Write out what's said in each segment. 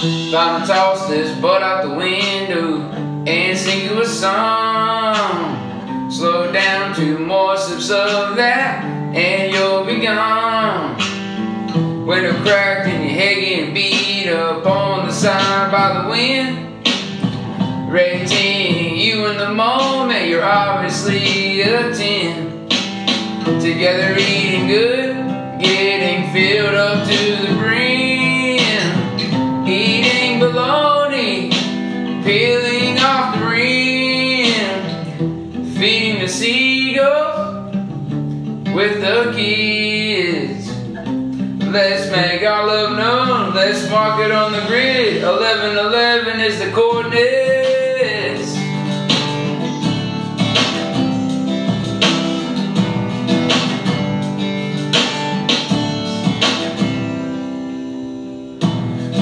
To toss this butt out the window and sing you a song. Slow down two more sips of that and you'll be gone. Window cracked and your head getting beat up on the side by the wind. Rating you in the moment, you're obviously a 10. Together eating good, peeling off the rim. Feeding the seagulls with the kids. Let's make our love known, let's mark it on the grid. 1111 is the coordinates.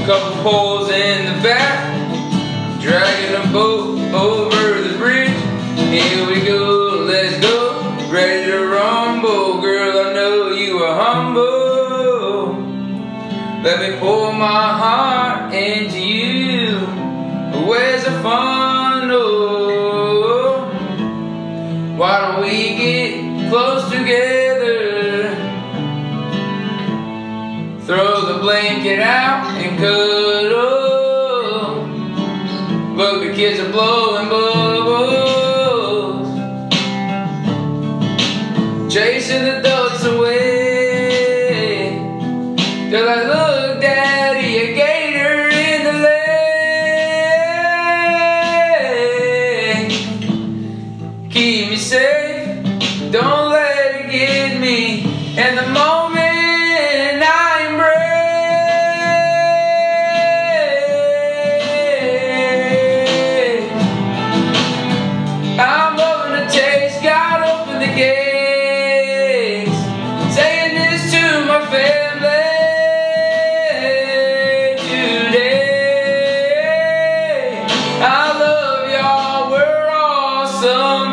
Couple poles in the back, dragging a boat over the bridge. Here we go, let's go, ready to rumble. Girl, I know you are humble. Let me pour my heart into you. Where's the fun? Oh, why don't we get close together? Throw the blanket out and cuddle. Don't let it get me in the moment I embrace. I'm open to taste, God open the gates. Saying this to my family today. I love y'all, we're awesome.